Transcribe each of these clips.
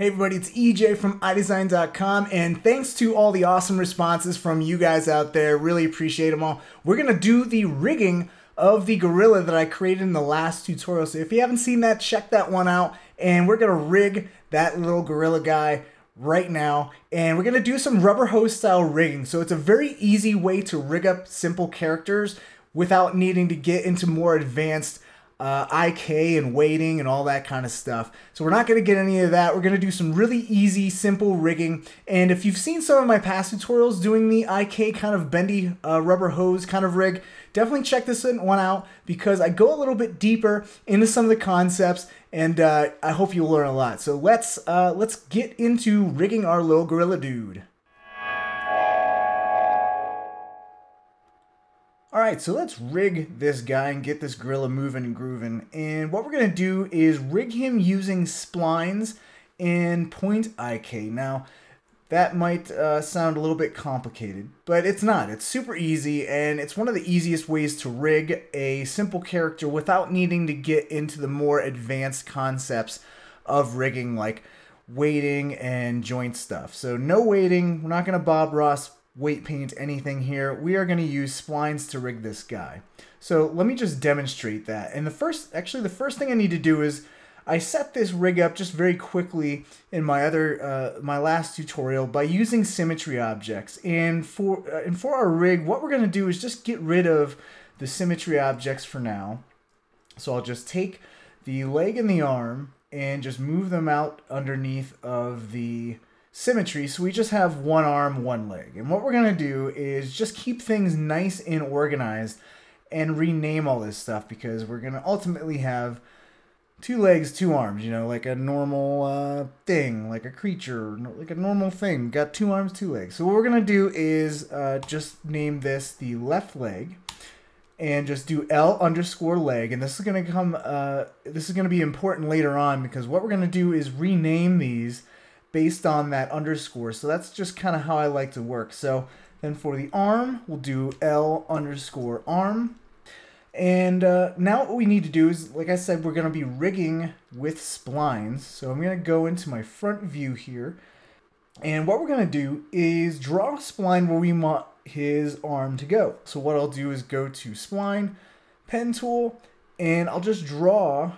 Hey everybody, it's EJ from eyedesyn.com, and thanks to all the awesome responses from you guys out there. Really appreciate them all. We're gonna do the rigging of the gorilla that I created in the last tutorial. So if you haven't seen that, check that one out. And we're gonna rig that little gorilla guy right now. And we're gonna do some rubber hose style rigging. So it's a very easy way to rig up simple characters without needing to get into more advanced uh, IK and weighting and all that kind of stuff. So we're not going to get any of that. We're going to do some really easy, simple rigging. And if you've seen some of my past tutorials doing the IK kind of bendy uh, rubber hose kind of rig, definitely check this one out because I go a little bit deeper into some of the concepts and uh, I hope you'll learn a lot. So let's uh, let's get into rigging our little gorilla dude. All right, so let's rig this guy and get this gorilla moving and grooving. And what we're gonna do is rig him using splines and point IK. Now, that might uh, sound a little bit complicated, but it's not. It's super easy, and it's one of the easiest ways to rig a simple character without needing to get into the more advanced concepts of rigging, like weighting and joint stuff. So no weighting, we're not gonna Bob Ross weight paint anything here. We are going to use splines to rig this guy. So let me just demonstrate that. And the first, actually the first thing I need to do is I set this rig up just very quickly in my other, uh, my last tutorial by using symmetry objects. And for, uh, and for our rig, what we're going to do is just get rid of the symmetry objects for now. So I'll just take the leg and the arm and just move them out underneath of the symmetry, so we just have one arm, one leg. And what we're going to do is just keep things nice and organized and rename all this stuff because we're going to ultimately have two legs, two arms, you know, like a normal uh, thing, like a creature, like a normal thing. Got two arms, two legs. So what we're going to do is uh, just name this the left leg and just do L underscore leg. And this is going to come, uh, this is going to be important later on because what we're going to do is rename these based on that underscore. So that's just kind of how I like to work. So then for the arm, we'll do L underscore arm. And uh, now what we need to do is, like I said, we're going to be rigging with splines. So I'm going to go into my front view here. And what we're going to do is draw a spline where we want his arm to go. So what I'll do is go to spline, pen tool, and I'll just draw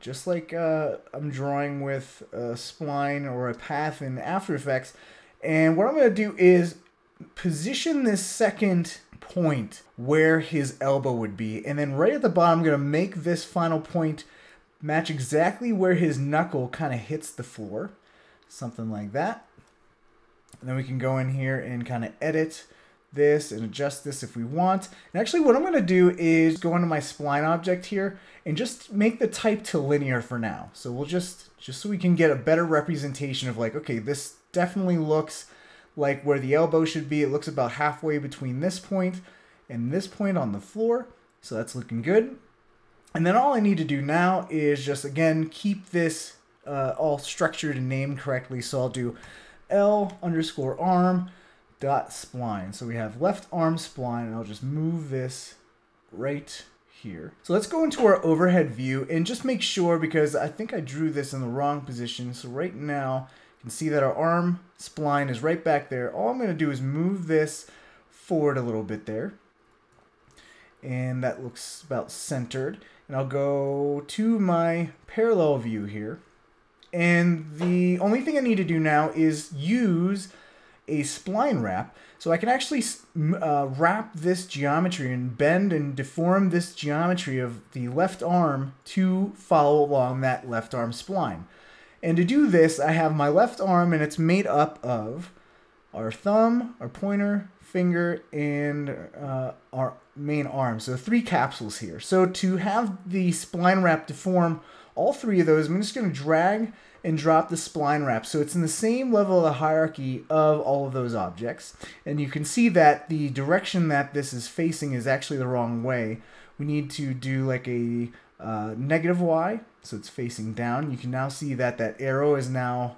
just like uh, I'm drawing with a spline or a path in After Effects. And what I'm going to do is position this second point where his elbow would be. And then right at the bottom, I'm going to make this final point match exactly where his knuckle kind of hits the floor. Something like that. And then we can go in here and kind of edit this and adjust this if we want. And actually what I'm going to do is go into my spline object here and just make the type to linear for now. So we'll just, just so we can get a better representation of like, okay, this definitely looks like where the elbow should be. It looks about halfway between this point and this point on the floor. So that's looking good. And then all I need to do now is just, again, keep this uh, all structured and named correctly. So I'll do L underscore arm dot spline. So we have left arm spline, and I'll just move this right here. So let's go into our overhead view and just make sure because I think I drew this in the wrong position. So right now you can see that our arm spline is right back there. All I'm going to do is move this forward a little bit there. And that looks about centered. And I'll go to my parallel view here. And the only thing I need to do now is use a spline wrap. So I can actually uh, wrap this geometry and bend and deform this geometry of the left arm to follow along that left arm spline. And to do this, I have my left arm and it's made up of our thumb, our pointer, finger, and uh, our main arm. So three capsules here. So to have the spline wrap deform all three of those, I'm just going to drag and drop the spline wrap. So it's in the same level of the hierarchy of all of those objects. And you can see that the direction that this is facing is actually the wrong way. We need to do like a uh, negative Y, so it's facing down. You can now see that that arrow is now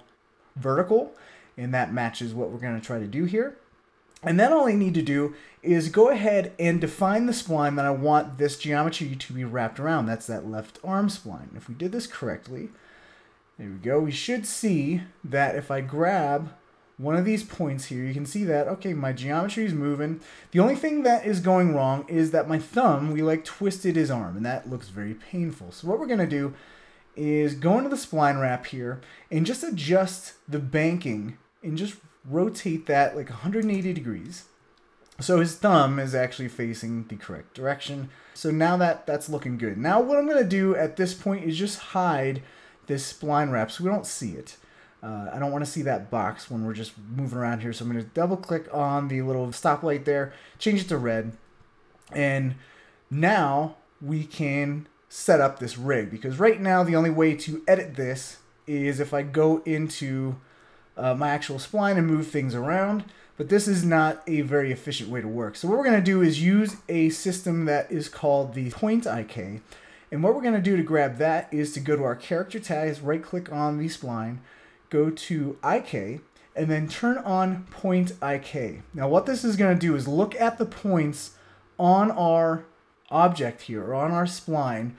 vertical, and that matches what we're going to try to do here. And then all I need to do is go ahead and define the spline that I want this geometry to be wrapped around. That's that left arm spline. If we did this correctly, There we go. We should see that if I grab one of these points here, you can see that, okay, my geometry is moving. The only thing that is going wrong is that my thumb, we like twisted his arm, and that looks very painful. So what we're going to do is go into the spline wrap here and just adjust the banking and just rotate that like 180 degrees. So his thumb is actually facing the correct direction. So now that that's looking good. Now what I'm going to do at this point is just hide this spline wrap so we don't see it. Uh, I don't want to see that box when we're just moving around here. So I'm going to double click on the little stoplight there, change it to red. And now we can set up this rig because right now the only way to edit this is if I go into uh, my actual spline and move things around but this is not a very efficient way to work. So what we're going to do is use a system that is called the point IK and what we're going to do to grab that is to go to our character tags, right click on the spline, go to IK and then turn on point IK. Now what this is going to do is look at the points on our object here or on our spline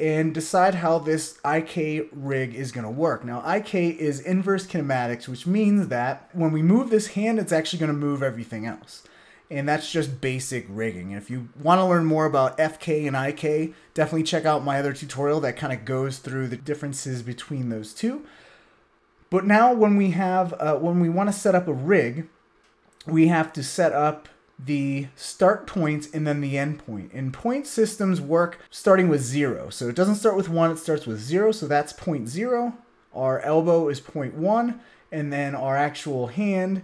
and decide how this IK rig is going to work. Now, IK is inverse kinematics, which means that when we move this hand, it's actually going to move everything else. And that's just basic rigging. And if you want to learn more about FK and IK, definitely check out my other tutorial that kind of goes through the differences between those two. But now when we have, uh, when we want to set up a rig, we have to set up the start point and then the end point. And point systems work starting with zero. So it doesn't start with one, it starts with zero. So that's point zero. Our elbow is point one, and then our actual hand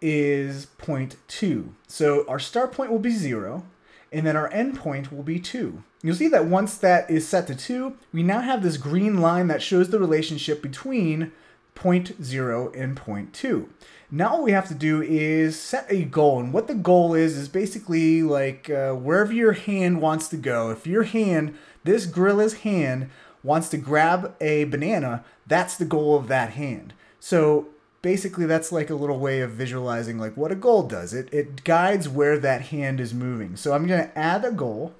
is point two. So our start point will be zero, and then our end point will be two. You'll see that once that is set to two, we now have this green line that shows the relationship between point zero and point two. Now what we have to do is set a goal. And what the goal is, is basically like uh, wherever your hand wants to go. If your hand, this gorilla's hand, wants to grab a banana, that's the goal of that hand. So basically that's like a little way of visualizing like what a goal does. It, it guides where that hand is moving. So I'm going to add a goal.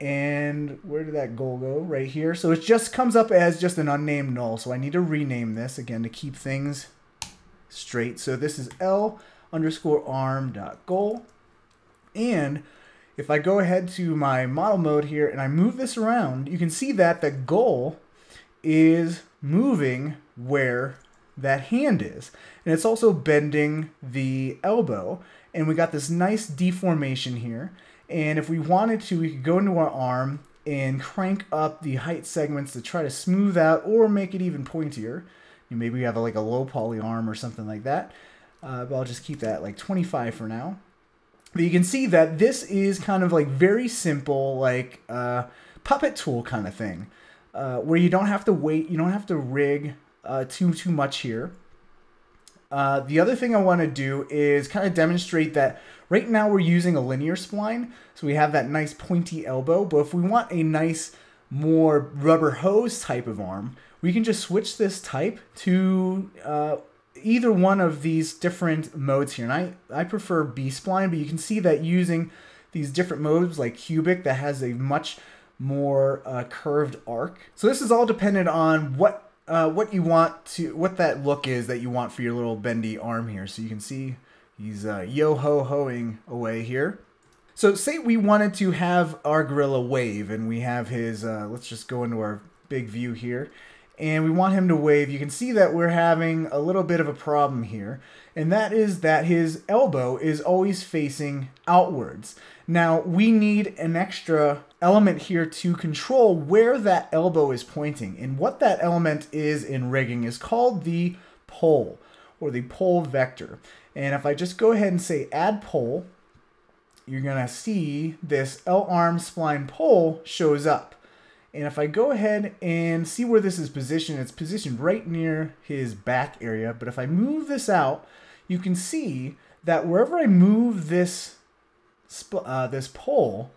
And where did that goal go? Right here. So it just comes up as just an unnamed null. So I need to rename this again to keep things straight. So this is L underscore arm dot goal. And if I go ahead to my model mode here and I move this around, you can see that the goal is moving where that hand is. And it's also bending the elbow. And we got this nice deformation here. And if we wanted to, we could go into our arm and crank up the height segments to try to smooth out or make it even pointier. You maybe we have a, like a low poly arm or something like that. Uh, but I'll just keep that like 25 for now. But you can see that this is kind of like very simple, like uh, puppet tool kind of thing, uh, where you don't have to weight, you don't have to rig uh, too too much here. Uh, the other thing I want to do is kind of demonstrate that right now we're using a linear spline, so we have that nice pointy elbow. But if we want a nice, more rubber hose type of arm, we can just switch this type to uh, either one of these different modes here. And I, I prefer B-spline, but you can see that using these different modes like cubic that has a much more uh, curved arc. So this is all dependent on what uh, what you want to, what that look is that you want for your little bendy arm here. So you can see he's uh, yo-ho-hoing away here. So say we wanted to have our gorilla wave and we have his, uh, let's just go into our big view here and we want him to wave, you can see that we're having a little bit of a problem here, and that is that his elbow is always facing outwards. Now, we need an extra element here to control where that elbow is pointing, and what that element is in rigging is called the pole, or the pole vector. And if I just go ahead and say add pole, you're to see this L-arm spline pole shows up. And if I go ahead and see where this is positioned, it's positioned right near his back area. But if I move this out, you can see that wherever I move this, uh, this pole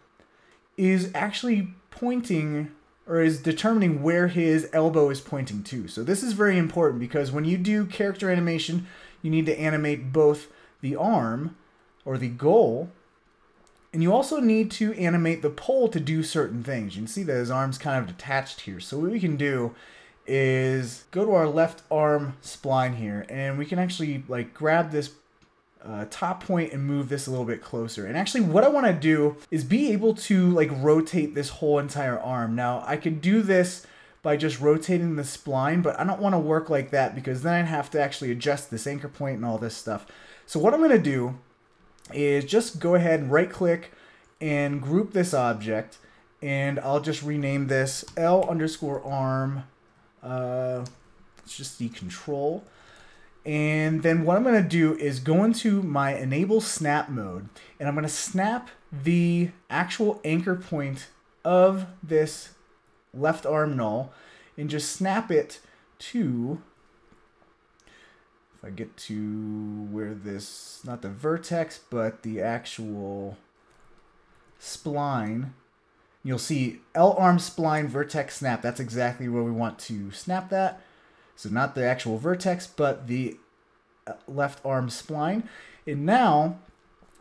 is actually pointing or is determining where his elbow is pointing to. So this is very important because when you do character animation, you need to animate both the arm or the goal and you also need to animate the pole to do certain things. You can see that his arm's kind of detached here. So what we can do is go to our left arm spline here and we can actually like grab this uh, top point and move this a little bit closer. And actually what I want to do is be able to like rotate this whole entire arm. Now I could do this by just rotating the spline, but I don't want to work like that because then I'd have to actually adjust this anchor point and all this stuff. So what I'm going to do is just go ahead and right click and group this object and I'll just rename this L underscore arm. Uh, it's just the control. And then what I'm going to do is go into my enable snap mode and I'm going to snap the actual anchor point of this left arm null and just snap it to if I get to where this not the vertex but the actual spline you'll see L arm spline vertex snap. That's exactly where we want to snap that so not the actual vertex but the uh, left arm spline and now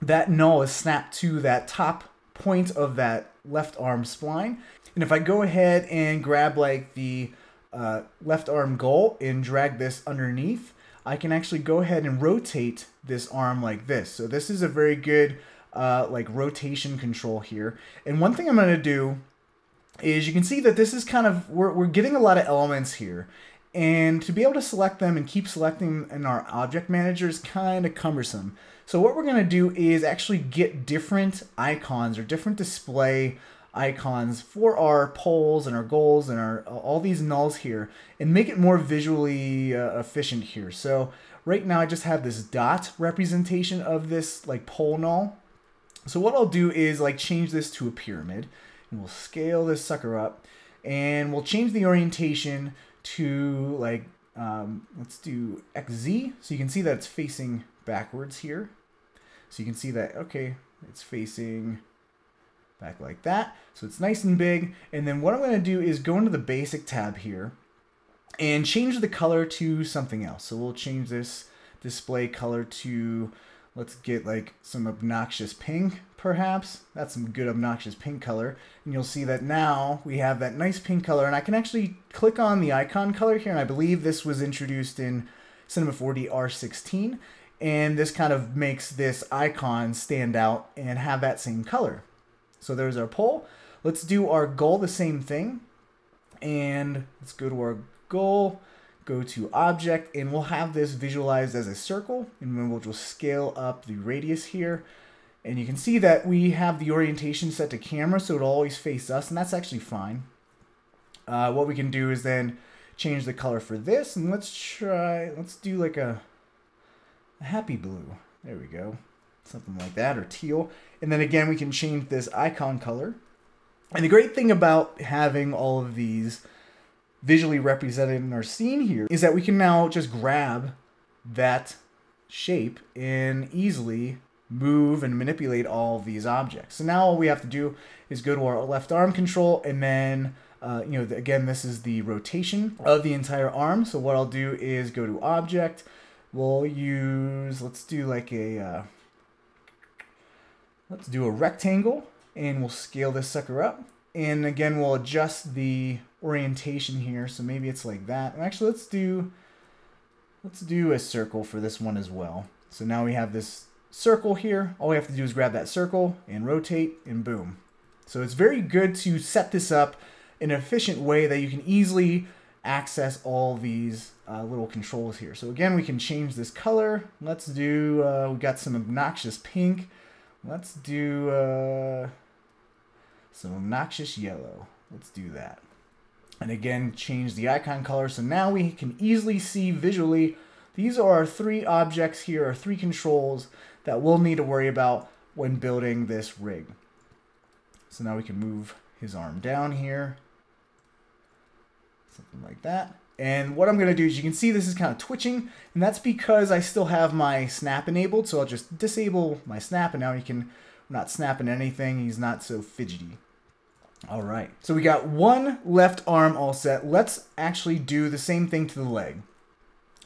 that null is snapped to that top point of that left arm spline and if I go ahead and grab like the uh, left arm goal and drag this underneath, I can actually go ahead and rotate this arm like this. So this is a very good uh, like rotation control here. And one thing I'm going to do is you can see that this is kind of, we're, we're getting a lot of elements here. And to be able to select them and keep selecting in our object manager is kind of cumbersome. So what we're going to do is actually get different icons or different display icons for our poles and our goals and our all these nulls here and make it more visually uh, efficient here. So right now I just have this dot representation of this like pole null. So what I'll do is like change this to a pyramid and we'll scale this sucker up and we'll change the orientation to like um, let's do XZ so you can see that it's facing backwards here. So you can see that okay it's facing back like that. So it's nice and big. And then what I'm going to do is go into the basic tab here and change the color to something else. So we'll change this display color to, let's get like some obnoxious pink perhaps. That's some good obnoxious pink color. And you'll see that now we have that nice pink color and I can actually click on the icon color here and I believe this was introduced in Cinema 4D R16 and this kind of makes this icon stand out and have that same color. So there's our pole. Let's do our goal the same thing. And let's go to our goal, go to object, and we'll have this visualized as a circle. And then we'll just scale up the radius here. And you can see that we have the orientation set to camera, so it'll always face us, and that's actually fine. Uh, what we can do is then change the color for this, and let's try, let's do like a, a happy blue. There we go something like that, or teal. And then again, we can change this icon color. And the great thing about having all of these visually represented in our scene here is that we can now just grab that shape and easily move and manipulate all these objects. So now all we have to do is go to our left arm control and then, uh, you know, again, this is the rotation of the entire arm. So what I'll do is go to object. We'll use, let's do like a, uh, Let's do a rectangle and we'll scale this sucker up. And again, we'll adjust the orientation here. So maybe it's like that. Actually, let's do, let's do a circle for this one as well. So now we have this circle here. All we have to do is grab that circle and rotate and boom. So it's very good to set this up in an efficient way that you can easily access all these uh, little controls here. So again, we can change this color. Let's do, uh, we got some obnoxious pink. Let's do uh, some obnoxious yellow. Let's do that. And again, change the icon color. So now we can easily see visually, these are our three objects here, our three controls that we'll need to worry about when building this rig. So now we can move his arm down here. Something like that. And what I'm going to do is you can see this is kind of twitching, and that's because I still have my snap enabled, so I'll just disable my snap, and now he can not snapping anything. He's not so fidgety. All right, so we got one left arm all set. Let's actually do the same thing to the leg.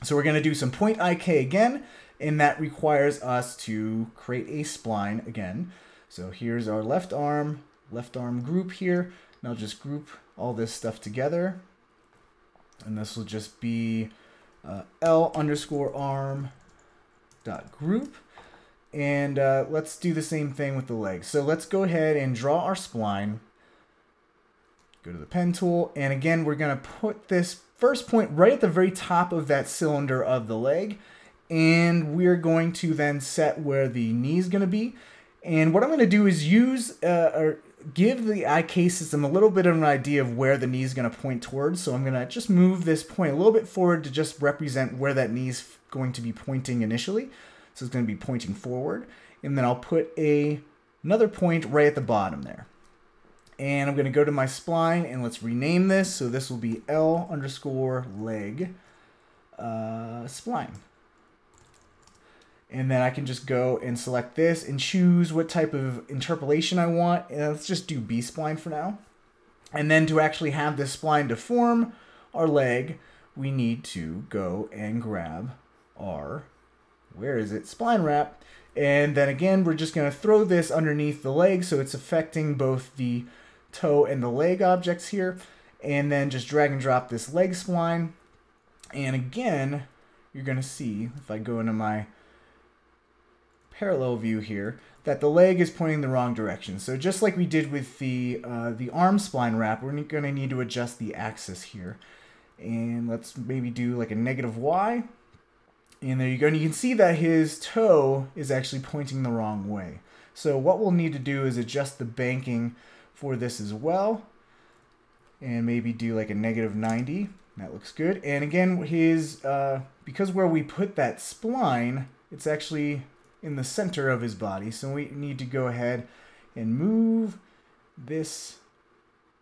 So we're going to do some point IK again, and that requires us to create a spline again. So here's our left arm, left arm group here. Now just group all this stuff together And this will just be uh, L underscore arm dot group. And uh, let's do the same thing with the legs. So let's go ahead and draw our spline. Go to the pen tool. And again, we're going to put this first point right at the very top of that cylinder of the leg. And we're going to then set where the knee is going to be. And what I'm going to do is use uh, or give the IK system a little bit of an idea of where the knee is going to point towards. So I'm going to just move this point a little bit forward to just represent where that knee is going to be pointing initially. So it's going to be pointing forward. And then I'll put a another point right at the bottom there. And I'm going to go to my spline and let's rename this. So this will be L underscore leg uh, spline. And then I can just go and select this and choose what type of interpolation I want. And let's just do B-spline for now. And then to actually have this spline to form our leg, we need to go and grab our where is it? Spline wrap. And then again, we're just going to throw this underneath the leg so it's affecting both the toe and the leg objects here. And then just drag and drop this leg spline. And again, you're going to see, if I go into my parallel view here, that the leg is pointing the wrong direction. So just like we did with the, uh, the arm spline wrap, we're going to need to adjust the axis here. And let's maybe do like a negative Y. And there you go. And you can see that his toe is actually pointing the wrong way. So what we'll need to do is adjust the banking for this as well. And maybe do like a negative 90. That looks good. And again, his uh, because where we put that spline, it's actually in the center of his body. So we need to go ahead and move this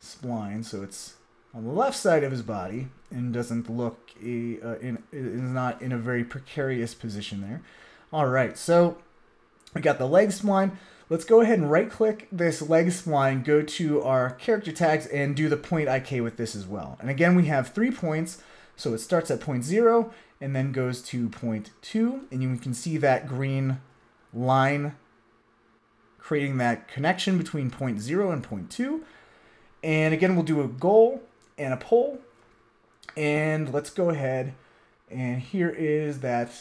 spline so it's on the left side of his body and doesn't look a, uh, in is not in a very precarious position there. All right, so we got the leg spline. Let's go ahead and right click this leg spline, go to our character tags and do the point IK with this as well. And again, we have three points. So it starts at point zero and then goes to point two. And you can see that green line creating that connection between point zero and point two. And again, we'll do a goal and a pole. And let's go ahead and here is that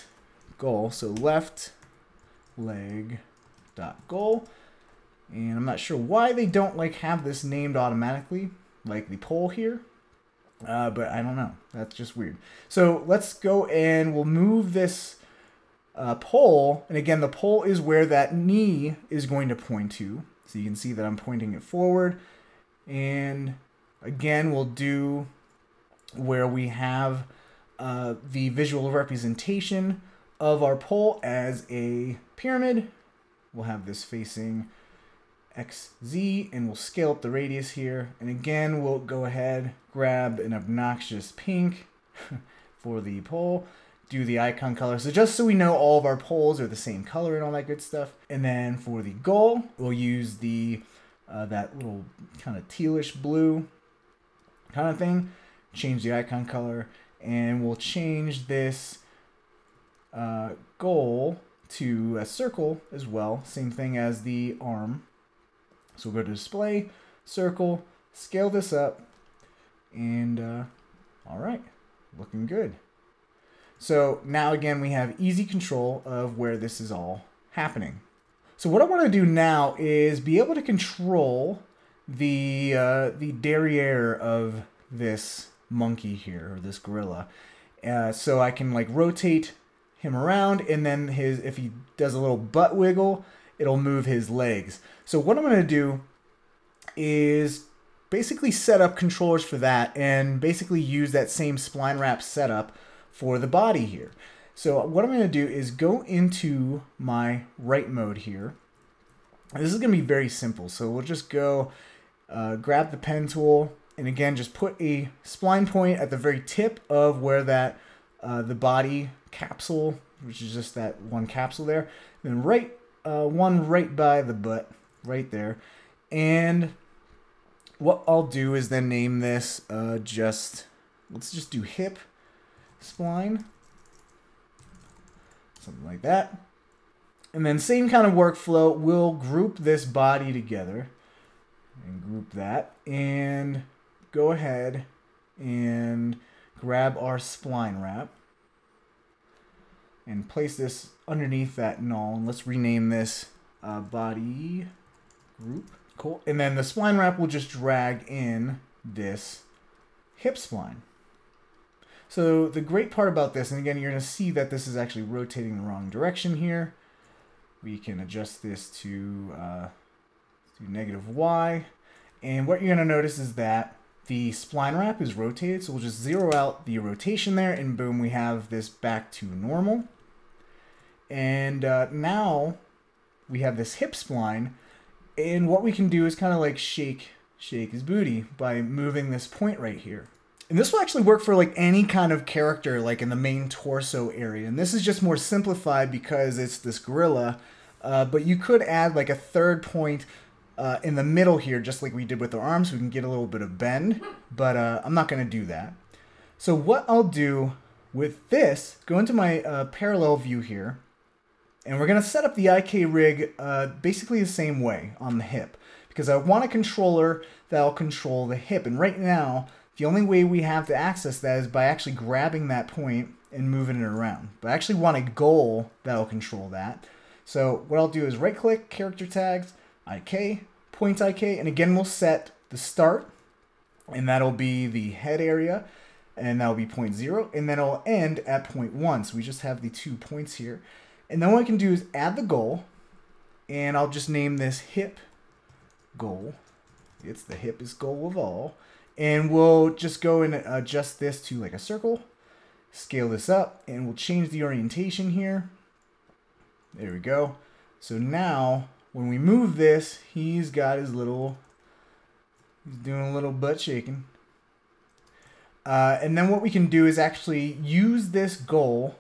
goal. So left leg dot goal. And I'm not sure why they don't like have this named automatically, like the pole here. Uh, but I don't know. That's just weird. So let's go and we'll move this uh, pole. And again, the pole is where that knee is going to point to. So you can see that I'm pointing it forward. And again, we'll do where we have uh, the visual representation of our pole as a pyramid. We'll have this facing XZ and we'll scale up the radius here. And again, we'll go ahead, grab an obnoxious pink for the pole, do the icon color. So just so we know all of our poles are the same color and all that good stuff. And then for the goal, we'll use the uh, that little kind of tealish blue kind of thing. Change the icon color and we'll change this uh, goal to a circle as well. Same thing as the arm. So we'll go to display, circle, scale this up, and uh, all right, looking good. So now again, we have easy control of where this is all happening. So what I want to do now is be able to control the uh, the derriere of this monkey here, or this gorilla. Uh, so I can like rotate him around, and then his if he does a little butt wiggle, it'll move his legs. So what I'm going to do is basically set up controllers for that, and basically use that same spline wrap setup for the body here. So what I'm going to do is go into my write mode here. This is going to be very simple. So we'll just go uh, grab the pen tool and again just put a spline point at the very tip of where that uh, the body capsule, which is just that one capsule there. And then right uh, one right by the butt, right there. And what I'll do is then name this uh, just let's just do hip spline. Something like that. And then same kind of workflow, we'll group this body together and group that and go ahead and grab our spline wrap and place this underneath that null. And let's rename this uh, body group. Cool. And then the spline wrap will just drag in this hip spline. So the great part about this, and again, you're going to see that this is actually rotating the wrong direction here. We can adjust this to, uh, to negative y. And what you're going to notice is that the spline wrap is rotated, so we'll just zero out the rotation there, and boom, we have this back to normal. And uh, now we have this hip spline, and what we can do is kind of like shake, shake his booty by moving this point right here. And this will actually work for like any kind of character, like in the main torso area. And this is just more simplified because it's this gorilla. Uh, but you could add like a third point uh, in the middle here, just like we did with the arms. We can get a little bit of bend, but uh, I'm not going to do that. So what I'll do with this, go into my uh, parallel view here, and we're going to set up the IK rig uh, basically the same way on the hip because I want a controller that'll control the hip. And right now, the only way we have to access that is by actually grabbing that point and moving it around. But I actually want a goal that'll control that. So what I'll do is right click, character tags, IK, point IK, and again we'll set the start, and that'll be the head area, and that'll be point zero, and then it'll end at point one. So we just have the two points here. And then what I can do is add the goal, and I'll just name this hip goal. It's the hippest goal of all. And we'll just go and adjust this to like a circle, scale this up, and we'll change the orientation here. There we go. So now, when we move this, he's got his little, he's doing a little butt shaking. Uh, and then what we can do is actually use this goal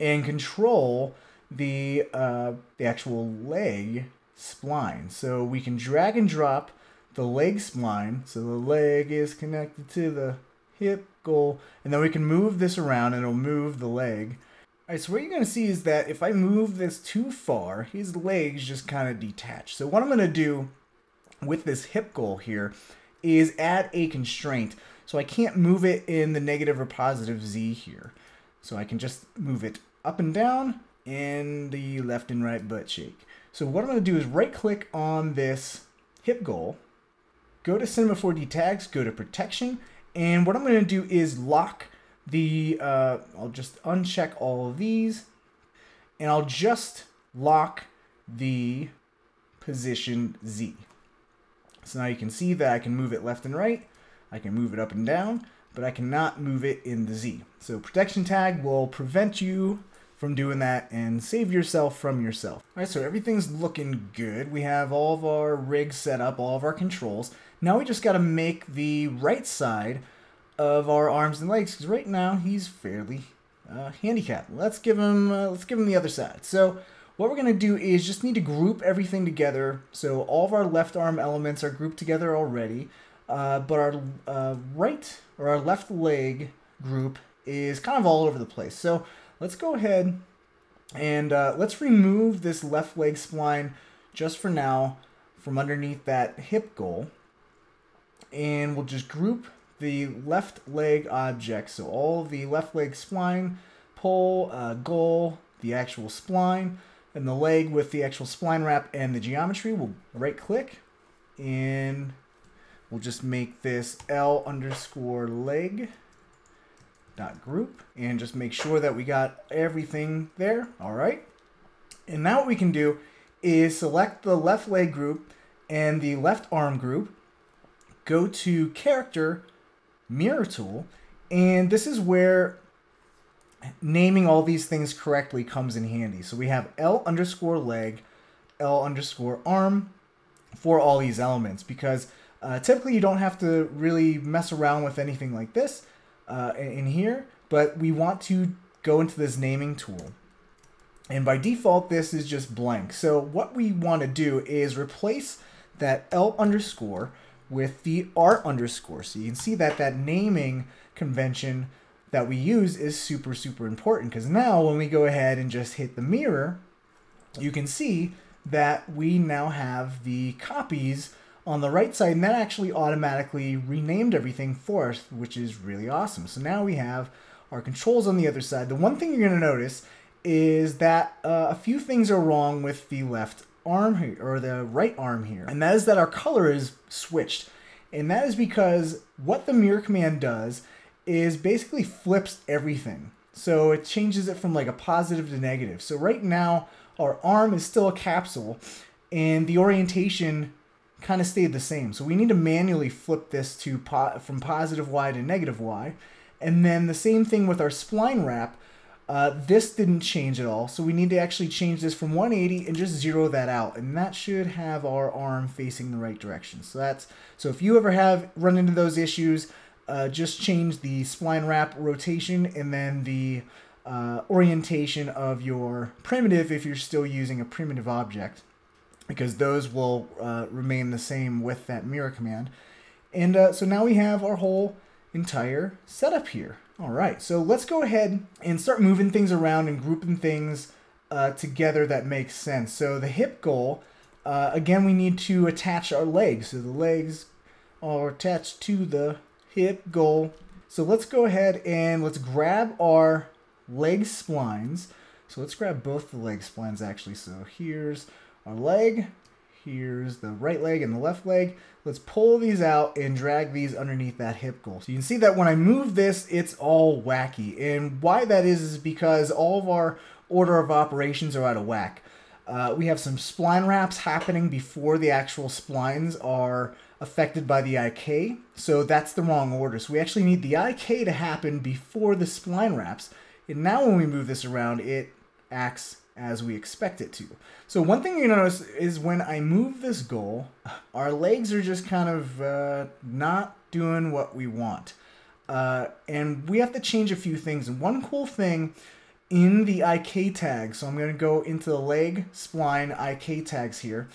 and control the uh, the actual leg spline. So we can drag and drop the leg spline. So the leg is connected to the hip goal, and then we can move this around and it'll move the leg. All right, so what you're going to see is that if I move this too far, his legs just kind of detach. So what I'm going to do with this hip goal here is add a constraint. So I can't move it in the negative or positive Z here. So I can just move it up and down and the left and right butt shake. So what I'm going to do is right click on this hip goal, go to Cinema 4D tags, go to protection, and what I'm going to do is lock the, uh, I'll just uncheck all of these, and I'll just lock the position Z. So now you can see that I can move it left and right, I can move it up and down, but I cannot move it in the Z. So protection tag will prevent you from doing that and save yourself from yourself. All right, so everything's looking good. We have all of our rigs set up, all of our controls. Now we just got to make the right side of our arms and legs because right now he's fairly uh, handicapped. Let's give him uh, let's give him the other side. So what we're gonna do is just need to group everything together. So all of our left arm elements are grouped together already, uh, but our uh, right or our left leg group is kind of all over the place. So let's go ahead and uh, let's remove this left leg spline just for now from underneath that hip goal. And we'll just group the left leg object. So all the left leg spline, pole, uh, goal, the actual spline, and the leg with the actual spline wrap and the geometry. We'll right click and we'll just make this L underscore leg dot group and just make sure that we got everything there. All right. And now what we can do is select the left leg group and the left arm group, go to character, mirror tool, and this is where naming all these things correctly comes in handy. So we have L underscore leg, L underscore arm for all these elements because uh, typically you don't have to really mess around with anything like this uh, in here, but we want to go into this naming tool. And by default, this is just blank. So what we want to do is replace that L underscore with the R underscore. So you can see that that naming convention that we use is super, super important because now when we go ahead and just hit the mirror, you can see that we now have the copies on the right side, and that actually automatically renamed everything for us, which is really awesome. So now we have our controls on the other side. The one thing you're going to notice is that uh, a few things are wrong with the left arm here, or the right arm here, and that is that our color is switched. And that is because what the mirror command does is basically flips everything. So it changes it from like a positive to negative. So right now, our arm is still a capsule, and the orientation kind of stayed the same. So we need to manually flip this to po from positive Y to negative Y. And then the same thing with our spline wrap. Uh, this didn't change at all, so we need to actually change this from 180 and just zero that out, and that should have our arm facing the right direction. So that's so if you ever have run into those issues, uh, just change the spline wrap rotation and then the uh, orientation of your primitive if you're still using a primitive object because those will uh, remain the same with that mirror command. And uh, so now we have our whole entire setup here. All right, so let's go ahead and start moving things around and grouping things uh, together that makes sense. So the hip goal, uh, again, we need to attach our legs. So the legs are attached to the hip goal. So let's go ahead and let's grab our leg splines. So let's grab both the leg splines actually. So here's our leg, here's the right leg and the left leg. Let's pull these out and drag these underneath that hip goal. So you can see that when I move this, it's all wacky. And why that is is because all of our order of operations are out of whack. Uh, we have some spline wraps happening before the actual splines are affected by the IK, so that's the wrong order. So we actually need the IK to happen before the spline wraps. And now when we move this around, it acts as we expect it to. So one thing you notice is when I move this goal, our legs are just kind of uh, not doing what we want. Uh, and we have to change a few things. And one cool thing in the IK tag, so I'm going to go into the leg spline IK tags here,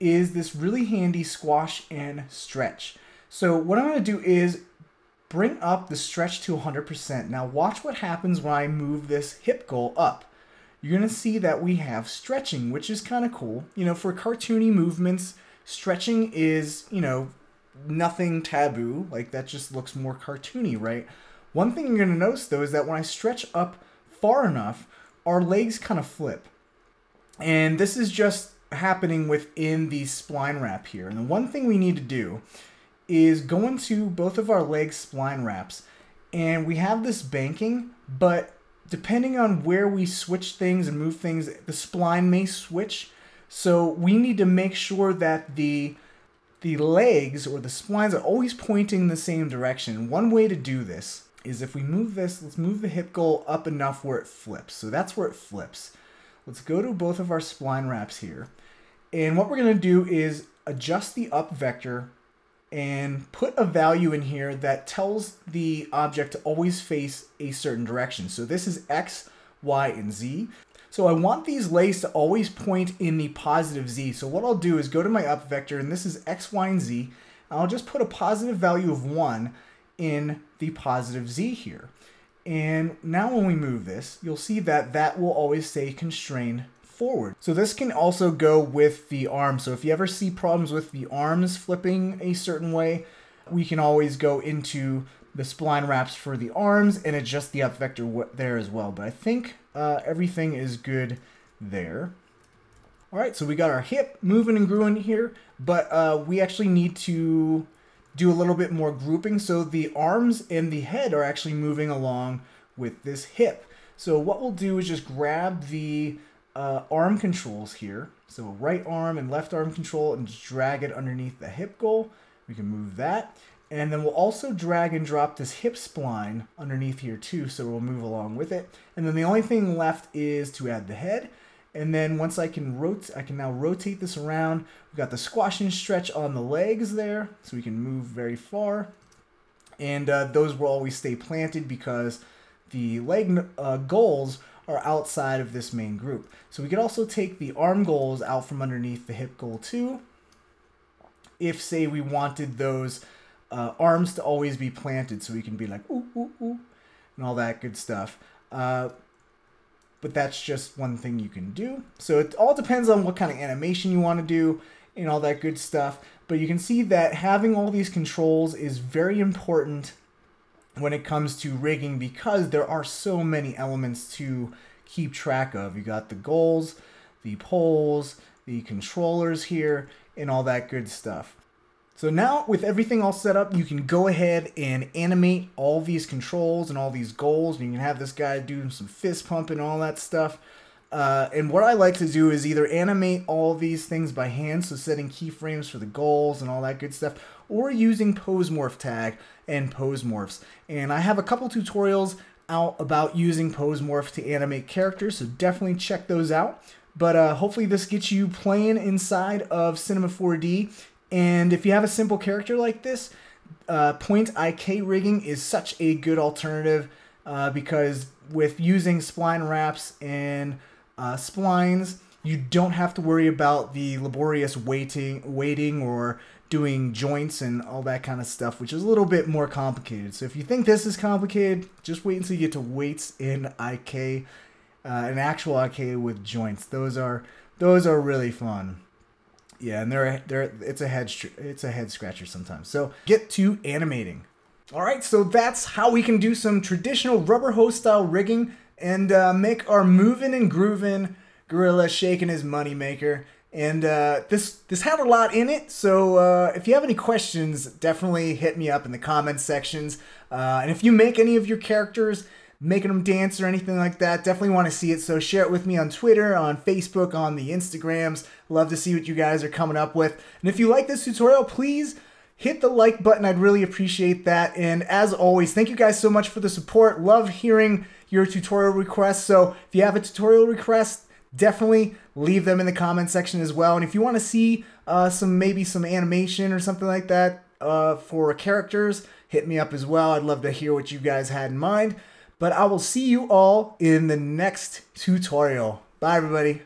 is this really handy squash and stretch. So what I'm going to do is bring up the stretch to 100%. Now watch what happens when I move this hip goal up you're going to see that we have stretching, which is kind of cool. You know, for cartoony movements, stretching is, you know, nothing taboo. Like, that just looks more cartoony, right? One thing you're going to notice, though, is that when I stretch up far enough, our legs kind of flip. And this is just happening within the spline wrap here. And the one thing we need to do is go into both of our leg spline wraps. And we have this banking, but depending on where we switch things and move things, the spline may switch. So we need to make sure that the the legs or the splines are always pointing the same direction. One way to do this is if we move this, let's move the hip goal up enough where it flips. So that's where it flips. Let's go to both of our spline wraps here. And what we're going to do is adjust the up vector and put a value in here that tells the object to always face a certain direction. So this is X, Y, and Z. So I want these legs to always point in the positive Z. So what I'll do is go to my up vector, and this is X, Y, and Z. And I'll just put a positive value of 1 in the positive Z here. And now when we move this, you'll see that that will always stay constrained forward. So this can also go with the arms. So if you ever see problems with the arms flipping a certain way, we can always go into the spline wraps for the arms and adjust the up vector there as well. But I think uh, everything is good there. All right, so we got our hip moving and grooving here, but uh, we actually need to do a little bit more grouping. So the arms and the head are actually moving along with this hip. So what we'll do is just grab the uh, arm controls here. So right arm and left arm control and just drag it underneath the hip goal. We can move that. And then we'll also drag and drop this hip spline underneath here too, so we'll move along with it. And then the only thing left is to add the head. And then once I can rotate, I can now rotate this around. We've got the squash and stretch on the legs there, so we can move very far. And uh, those will always stay planted because the leg uh, goals are outside of this main group. So we could also take the arm goals out from underneath the hip goal too. If say we wanted those uh, arms to always be planted so we can be like ooh, ooh, ooh, and all that good stuff. Uh, but that's just one thing you can do. So it all depends on what kind of animation you want to do. and all that good stuff. But you can see that having all these controls is very important when it comes to rigging because there are so many elements to keep track of. You got the goals, the poles, the controllers here, and all that good stuff. So now with everything all set up, you can go ahead and animate all these controls and all these goals. And you can have this guy do some fist pumping and all that stuff. Uh, and what I like to do is either animate all these things by hand, so setting keyframes for the goals and all that good stuff, or using pose morph tag and pose morphs. And I have a couple tutorials out about using pose morph to animate characters, so definitely check those out. But uh, hopefully this gets you playing inside of Cinema 4D and if you have a simple character like this, uh, point IK rigging is such a good alternative uh, because with using spline wraps and uh, splines, you don't have to worry about the laborious weighting, weighting or doing joints and all that kind of stuff, which is a little bit more complicated. So if you think this is complicated, just wait until you get to weights in IK, uh, an actual IK with joints. Those are those are really fun. Yeah, and they're they're it's a head it's a head scratcher sometimes. So get to animating. All right, so that's how we can do some traditional rubber hose style rigging and uh, make our moving and grooving gorilla shaking his money maker. And uh, this this had a lot in it, so uh, if you have any questions, definitely hit me up in the comments sections. Uh, and if you make any of your characters making them dance or anything like that, definitely want to see it. So share it with me on Twitter, on Facebook, on the Instagrams. Love to see what you guys are coming up with. And if you like this tutorial, please hit the like button. I'd really appreciate that. And as always, thank you guys so much for the support. Love hearing your tutorial requests. So if you have a tutorial request, definitely leave them in the comment section as well. And if you want to see uh, some maybe some animation or something like that uh, for characters, hit me up as well. I'd love to hear what you guys had in mind. But I will see you all in the next tutorial. Bye, everybody.